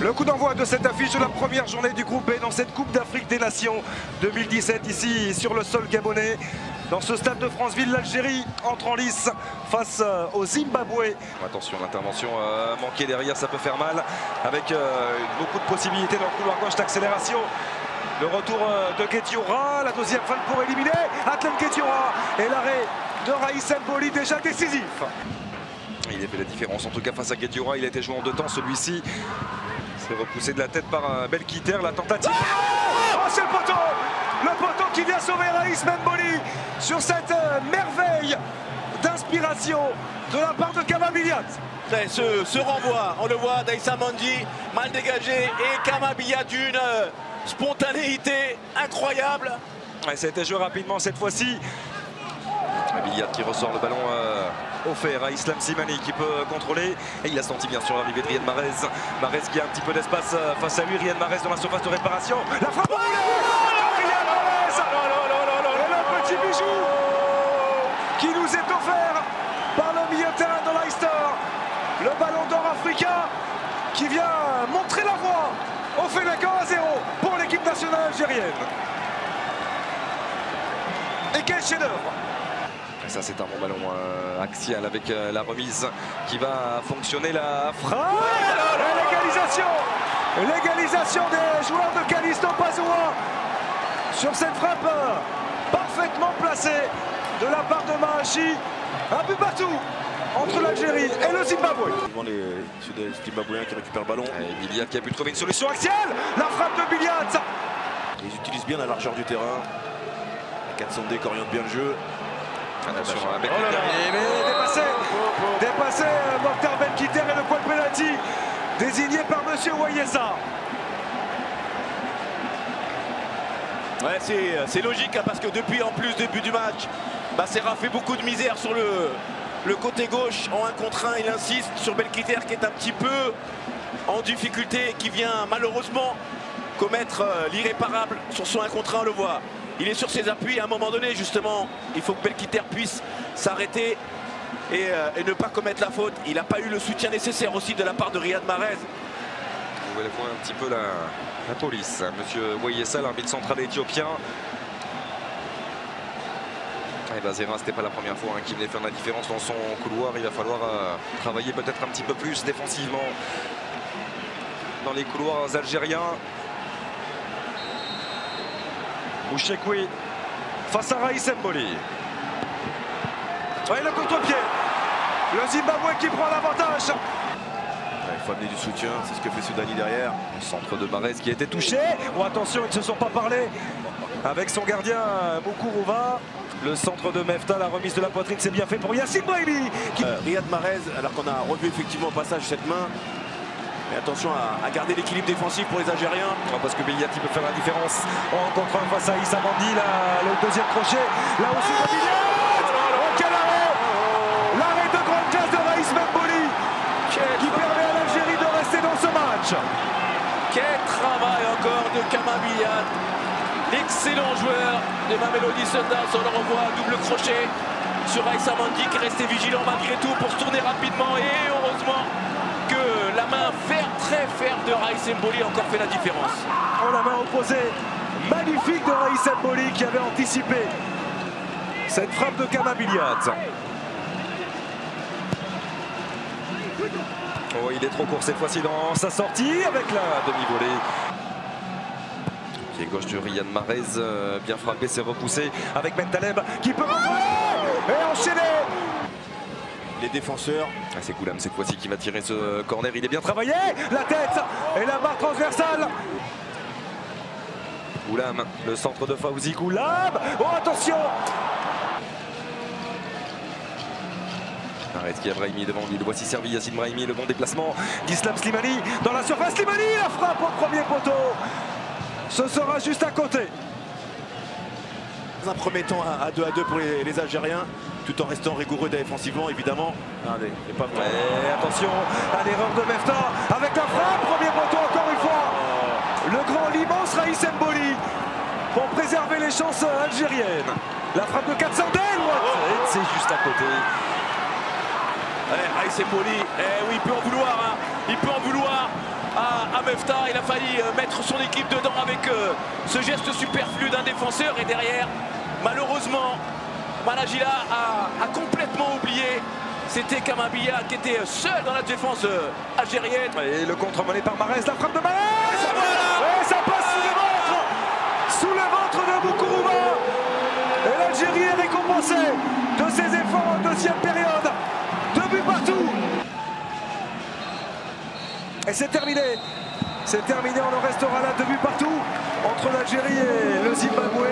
Le coup d'envoi de cette affiche de la première journée du groupe B dans cette Coupe d'Afrique des Nations 2017 ici sur le sol gabonais. Dans ce stade de Franceville, l'Algérie entre en lice face euh, au Zimbabwe. Attention, l'intervention euh, manquée derrière, ça peut faire mal. Avec euh, beaucoup de possibilités dans le couloir gauche d'accélération. Le retour de Ketiura, la deuxième fin pour éliminer Atlan Ketiura et l'arrêt de Raïs Mboli déjà décisif. Il a fait la différence en tout cas face à Ketiura, il a été joué en deux temps celui-ci. C'est repoussé de la tête par Belkiter, la tentative. Oh, c'est le poteau Le poteau qui vient sauver Raïs Mboli sur cette merveille d'inspiration de la part de Kamabiat. Ce, ce, renvoi, on le voit, Daïsa Mandi mal dégagé et Kamabiat d'une spontanéité incroyable. Ouais, ça a été joué rapidement cette fois-ci. Billiard qui ressort le ballon euh, offert à Islam Simani qui peut contrôler. Et il a senti bien sûr l'arrivée de Riyad Mahrez. Mahrez qui a un petit peu d'espace euh, face à lui. Riyad Mahrez dans la surface de réparation. La frappe Riyad Mahrez Et le petit bijou qui nous est offert par le milieu terrain de Leicester. Le ballon d'or africain qui vient montrer la voie au fait à zéro pour l'équipe nationale algérienne. Et quel chef-d'œuvre ça c'est un bon ballon euh, axial avec euh, la remise qui va fonctionner la frappe L'égalisation L'égalisation des joueurs de Calisto Pazoua sur cette frappe euh, parfaitement placée de la part de Mahachi. Un but partout entre l'Algérie et le Zimbabwe. les Zimbabwéens qui récupèrent le ballon. Et Biliat qui a pu trouver une solution axiale. La frappe de Biliat. Ils utilisent bien la largeur du terrain. 400D qui oriente bien le jeu. À Ben oh dépassé, dépassé euh, Mokhtar Belkiter et le point de penalty désigné par Monsieur Wayesa. Ouais, c'est logique hein, parce que depuis en plus début du match, Serra fait beaucoup de misère sur le, le côté gauche en 1 contre 1. Il insiste sur Belkiter qui est un petit peu en difficulté et qui vient malheureusement commettre euh, l'irréparable sur son 1 contre 1, on le voit. Il est sur ses appuis à un moment donné justement. Il faut que Belkiter puisse s'arrêter euh, et, ne pas commettre la faute. Il n'a pas eu le soutien nécessaire aussi de la part de Riyad Mahrez. Vous voyez un petit peu la, police. Monsieur Wayessa, l'arbitre central éthiopien. Et ben Zera, c'était pas la première fois hein, qu'il venait faire la différence dans son couloir. Il va falloir euh, travailler peut-être un petit peu plus défensivement dans les couloirs algériens. Mouchekoui face à Raïs Mboli. Ouais, le contre-pied. Le Zimbabwe qui prend l'avantage. Il faut amener du soutien, c'est ce que fait Soudani derrière. Le centre de Barès qui a été touché. Oh, attention, ils ne se sont pas parlé avec son gardien Moukourova. Le centre de Mefta, la remise de la poitrine, c'est bien fait pour Yassine Brahimi. Qui... Euh, Riyad Mahrez, alors qu'on a revu effectivement au passage cette main, mais attention à, garder l'équilibre défensif pour les Algériens. parce que Beliati peut faire la différence en contre face à Issa Mandi, le deuxième crochet. Là aussi, oh, quel arrêt L'arrêt de grande classe de Raïs Mboli qui permet à l'Algérie de rester dans ce match. Quel travail encore de Kamabiat. L'excellent joueur de Mamelody Sundowns. On le revoit double crochet sur Aïssa Mandi qui restait vigilant malgré tout pour se tourner rapidement et heureusement ferme de Raïs Mboli a encore fait la différence. Oh la main opposée, magnifique de Raïs Mboli qui avait anticipé cette frappe de Kamabiliat. Oh, il est trop court cette fois-ci dans sa sortie avec la demi-volée. Pied gauche de Riyad Mahrez, euh, bien frappé, c'est repoussé avec Bentaleb qui peut et enchaîner les défenseurs. Ah, c'est Goulam cette fois-ci qui va tirer ce corner. Il est bien travaillé. La tête et la barre transversale. Goulam, le centre de Fauzi Goulam. Oh attention Arrête qui a Brahimi devant lui. Le voici servi Yassine Brahimi. Le bon déplacement d'Islam Slimani dans la surface. Slimani, la frappe au premier poteau. Ce sera juste à côté. Dans un premier temps à 2 à 2 pour les Algériens tout en restant rigoureux défensivement évidemment. Allez, pas Et attention à l'erreur de Mefta avec la frappe, premier poteau encore une fois. Le grand, l'immense Raïs Mboli pour préserver les chances algériennes. La frappe de 400 c'est juste à côté. Allez, Raïs Mboli, eh oui, il peut en vouloir, hein. il peut en vouloir à, Mefta. Il a failli euh, mettre son équipe dedans avec euh, ce geste superflu d'un défenseur. Et derrière, malheureusement, Managila a, complètement oublié. C'était Kamabia qui était seul dans la défense euh, algérienne. Et le contre mené par Marès, la frappe de Marès ça passe sous le ventre Sous le ventre de Boukourouba Et l'Algérie est récompensée de ses efforts en deuxième période. Deux buts partout et c'est terminé. C'est terminé, on en restera là, deux buts partout entre l'Algérie et le Zimbabwe.